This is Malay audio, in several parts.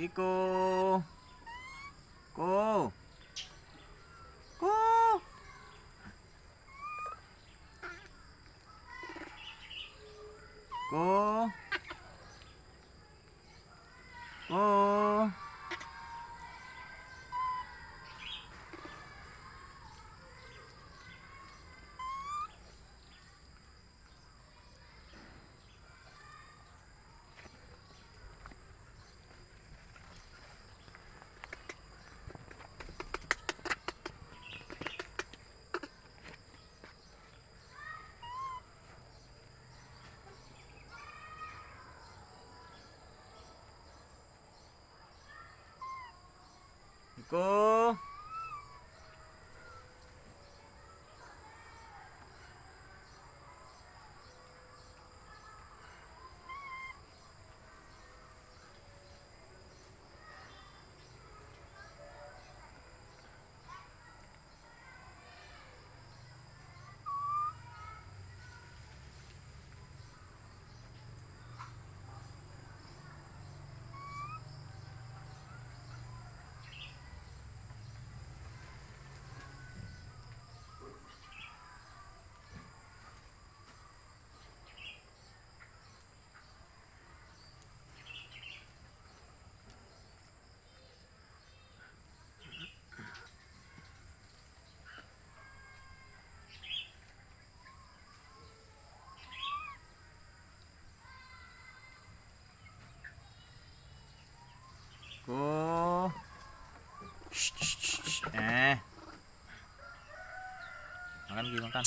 Kiko Ko Ko Ko Ko 있고. Makan gimana kan?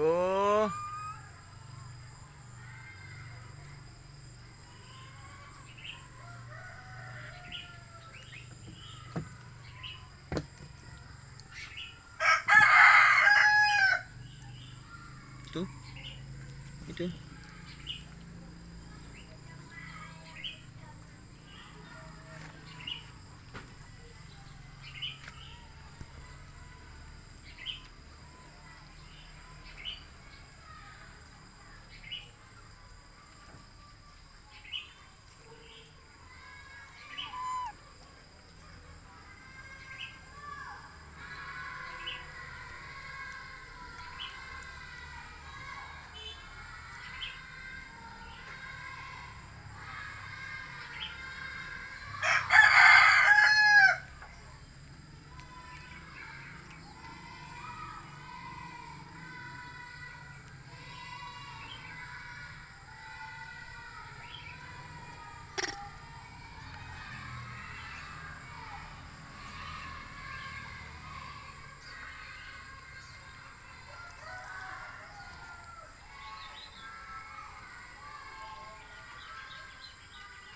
Ko. Itu. Itu.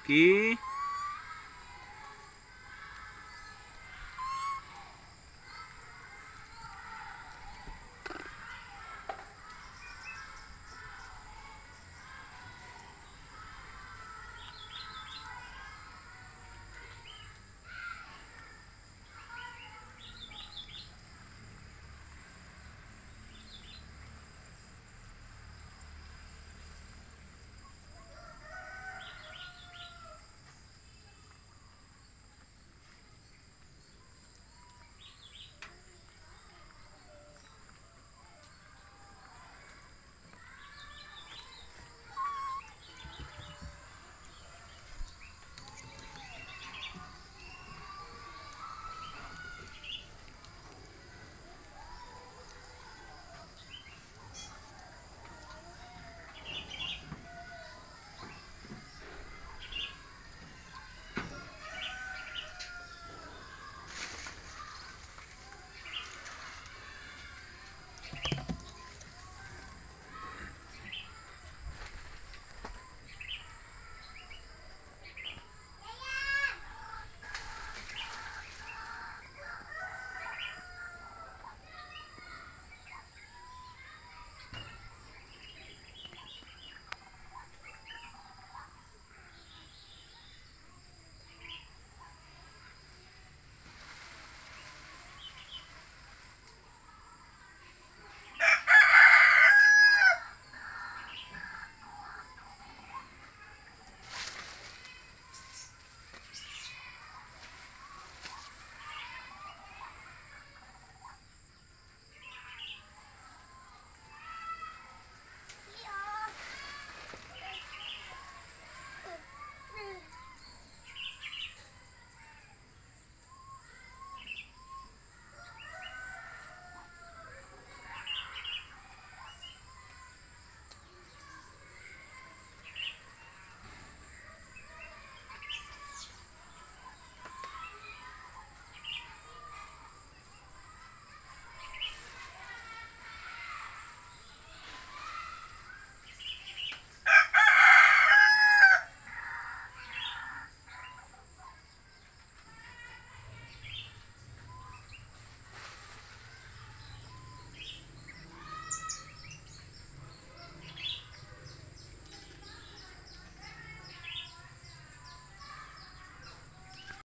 कि